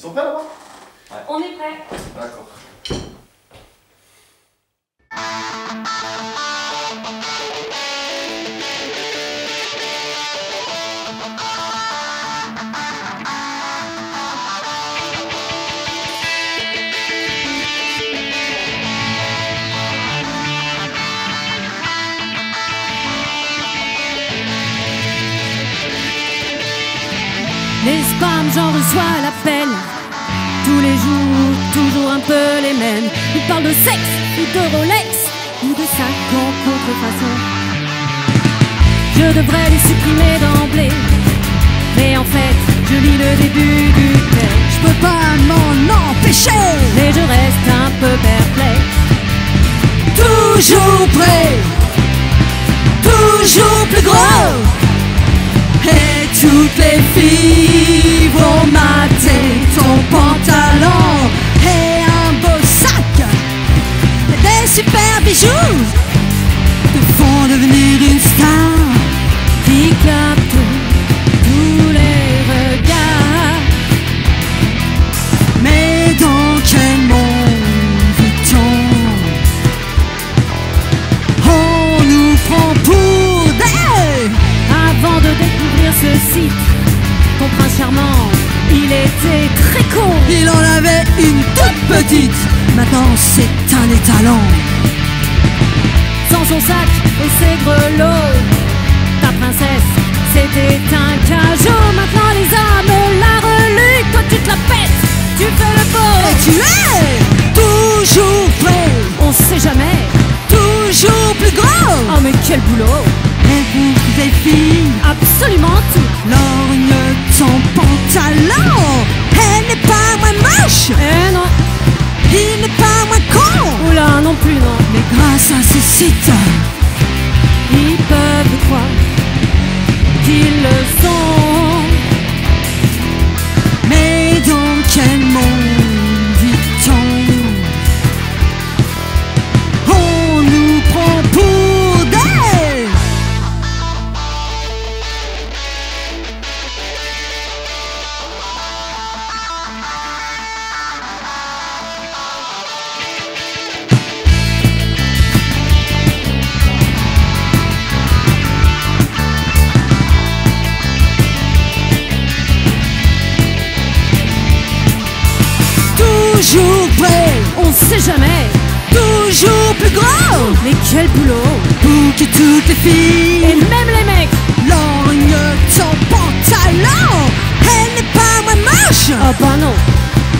Ils sont prêts là-bas? On est prêt. D'accord. Les spams, j'en reçois l'appel. Tous les jours, toujours un peu les mêmes. Ils parlent de sexe, ou de Rolex, ou de sac en contrefaçon. Je devrais les supprimer d'emblée. Mais en fait, je lis le début du texte. Je peux pas m'en empêcher. Mais je reste un peu perplexe. Toujours prêt, toutes les filles vont mater ton pantalon et un beau sac, des super bijoux te font devenir une site, ton prince charmant, il était très con. Il en avait une toute petite, maintenant c'est un étalon. Sans son sac et ses grelots, ta princesse, c'était un cajot. Maintenant les âmes la reluent, toi tu te la pètes, tu fais le beau. Et tu es toujours prêt, On sait jamais, toujours plus gros. oh mais quel boulot, Et pour des filles, absolument Eh non, il n'est pas moins con. oula non plus non, Mais grâce à ce site, Toujours prêt, On sait jamais, toujours plus gros mais quel boulot, Pour que toutes les et filles même les mecs, lorgnent ton pantalon. Elle n'est pas moins moche, oh bah non,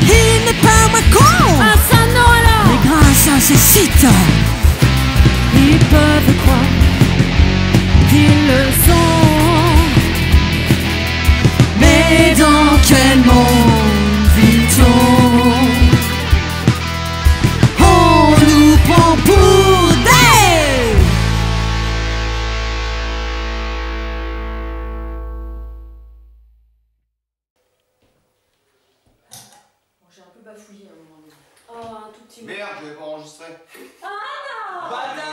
il n'est pas moins con. Ah ça non alors. Mais grâce à ces sites, pas à un moment donné. Oh, un tout petit Merde, je vais pas enregistrer. Ah non Bâtard